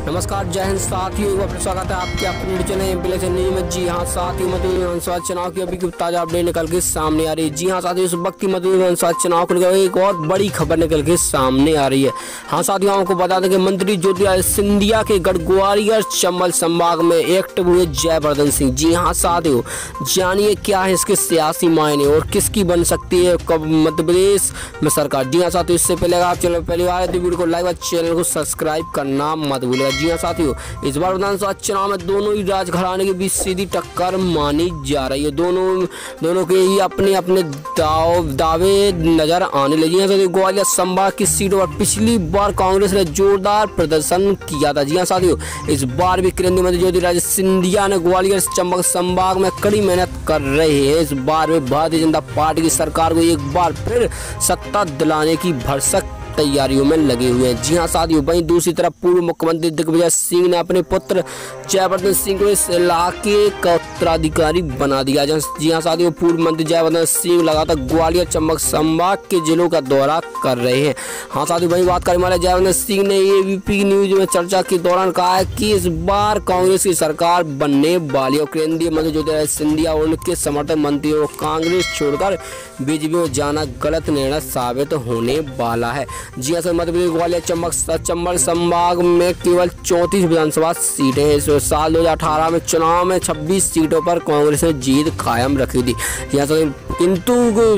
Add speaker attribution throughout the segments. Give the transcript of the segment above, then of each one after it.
Speaker 1: नमस्कार, जय हिंद साथियों एक स्वागत है आपके अपने चैनल एम पी न्यूज़ में। जी हाँ साथियों मध्य विधानसभा चुनाव की अभी की ताज़ा अपडेट निकल के सामने आ रही है। जी हाँ साथियों, इस वक्त की मध्य विधानसभा चुनाव को लेकर एक और बड़ी खबर निकल के सामने आ रही है। हाँ साथियों, आपको बता दें कि मंत्री ज्योतिरादित्य सिंधिया के गढ़ ग्वालियर चंबल संभाग में एक्टिव हुए जयवर्धन सिंह। जी हाँ साथियों, जानिए क्या है इसके सियासी मायने और किसकी बन सकती है कब मध्य प्रदेश में सरकार। जी हाँ साथियों, इससे पहले आप चैनल पहली बार तो वीडियो को लाइक और चैनल को सब्सक्राइब करना मत भूलिएगा। जी हाँ साथियों, इस बार विधानसभा चुनाव में दोनों ही राजघराने के बीच सीधी टक्कर मानी जा रही है। दोनों दोनों के ही अपने अपने दाव, दावे नज़र आने लगे हैं। साथियों, ग्वालियर संभाग की सीटों पर पिछली बार कांग्रेस ने जोरदार प्रदर्शन किया था। जी हाँ साथियों, इस बार भी केंद्रीय मंत्री ज्योतिरादित्य सिंधिया ने ग्वालियर चंबक संभाग में कड़ी मेहनत कर रहे हैं। इस बार में भारतीय जनता पार्टी की सरकार को एक बार फिर सत्ता दिलाने की भरसक तैयारियों में लगे हुए हैं। जी हाँ साथियों, वहीं दूसरी तरफ़ पूर्व मुख्यमंत्री दिग्विजय सिंह ने अपने पुत्र जयवर्धन सिंह को इस इलाके का उत्तराधिकारी बना दिया जी हाँ साथियों, पूर्व मंत्री जयवर्धन सिंह लगातार ग्वालियर चंबक संभाग के जिलों का दौरा कर रहे हैं। हाँ साथियों, वही बात करने वाले जयवर्धन सिंह ने एबीपी न्यूज़ में चर्चा के दौरान कहा है कि इस बार कांग्रेस की सरकार बनने वाली और केंद्रीय मंत्री ज्योतिरादित्य सिंधिया और उनके समर्थक मंत्रियों को कांग्रेस छोड़कर बीजेपी में जाना गलत निर्णय साबित होने वाला है। जी हाँ सर मध्य ग्वालियर चंबक चंबल संभाग में केवल चौंतीस विधानसभा सीटें हैं। साल 2018 में चुनाव में 26 सीटों पर कांग्रेस ने जीत कायम रखी थी। यहाँ से किंतु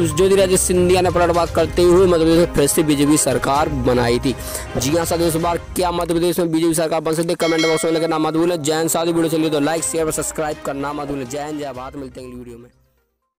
Speaker 1: ज्योतिरादित्य सिंधिया ने पलटवार करते हुए मध्य प्रदेश में फिर से बीजेपी सरकार बनाई थी। जी हाँ साथियों, इस बार क्या मध्यप्रदेश में बीजेपी सरकार बन सकती है? कमेंट बॉक्स में लेकर ना मत जैन साधु वीडियो चलिए तो लाइक शेयर और सब्सक्राइब करना मत जैन जय बात मिलते हैं वीडियो में।